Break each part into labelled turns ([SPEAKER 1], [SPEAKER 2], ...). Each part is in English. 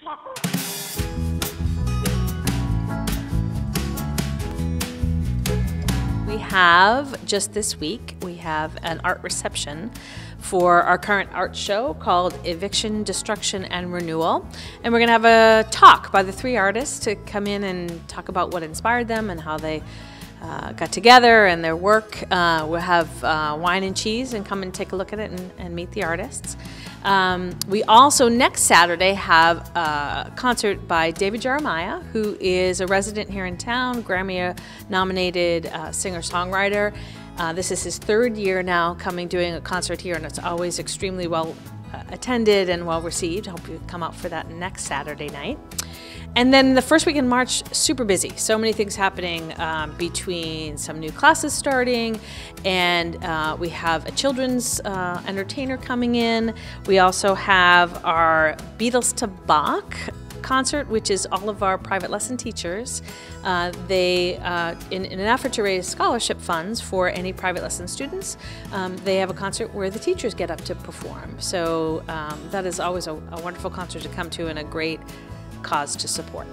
[SPEAKER 1] We have just this week, we have an art reception for our current art show called Eviction, Destruction, and Renewal. And we're going to have a talk by the three artists to come in and talk about what inspired them and how they uh, got together and their work. Uh, we'll have uh, wine and cheese and come and take a look at it and, and meet the artists. Um, we also next Saturday have a concert by David Jeremiah, who is a resident here in town, Grammy nominated uh, singer songwriter. Uh, this is his third year now coming doing a concert here, and it's always extremely well uh, attended and well received. Hope you come out for that next Saturday night. And then the first week in March, super busy. So many things happening um, between some new classes starting, and uh, we have a children's uh, entertainer coming in. We also have our Beatles to Bach concert, which is all of our private lesson teachers. Uh, they, uh, in, in, an effort to raise scholarship funds for any private lesson students, um, they have a concert where the teachers get up to perform. So um, that is always a, a wonderful concert to come to and a great cause to support.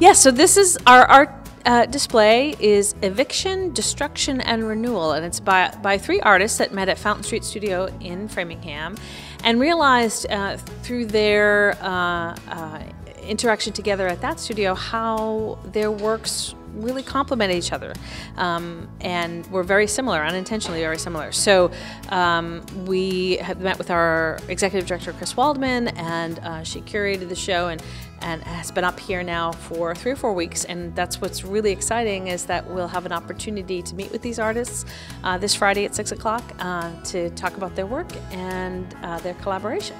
[SPEAKER 1] Yeah, so this is our art uh, display is Eviction, Destruction, and Renewal, and it's by, by three artists that met at Fountain Street Studio in Framingham and realized uh, through their uh, uh interaction together at that studio how their works really complement each other um, and we're very similar unintentionally very similar. So um, we have met with our executive director chris waldman and uh, she curated the show and and has been up here now for three or four weeks and that's what's really exciting is that we'll have an opportunity to meet with these artists uh, this friday at six o'clock uh, to talk about their work and uh, their collaboration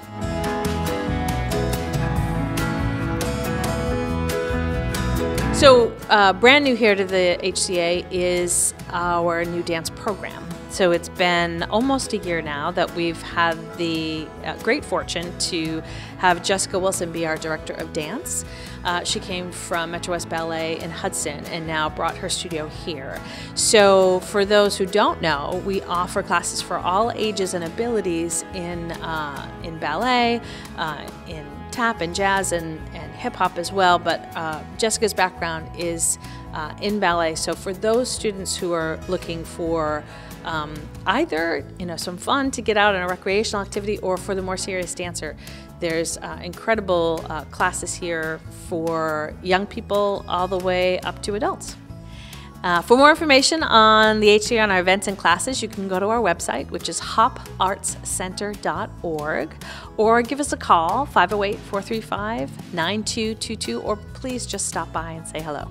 [SPEAKER 1] So, uh, brand new here to the HCA is our new dance program. So, it's been almost a year now that we've had the uh, great fortune to have Jessica Wilson be our director of dance. Uh, she came from Metro West Ballet in Hudson and now brought her studio here. So, for those who don't know, we offer classes for all ages and abilities in, uh, in ballet, uh, in tap and jazz and, and hip hop as well, but uh, Jessica's background is uh, in ballet. So for those students who are looking for um, either you know some fun to get out on a recreational activity or for the more serious dancer, there's uh, incredible uh, classes here for young people all the way up to adults. Uh, for more information on the HCA on our events and classes, you can go to our website, which is hopartscenter.org, or give us a call, 508 435 9222, or please just stop by and say hello.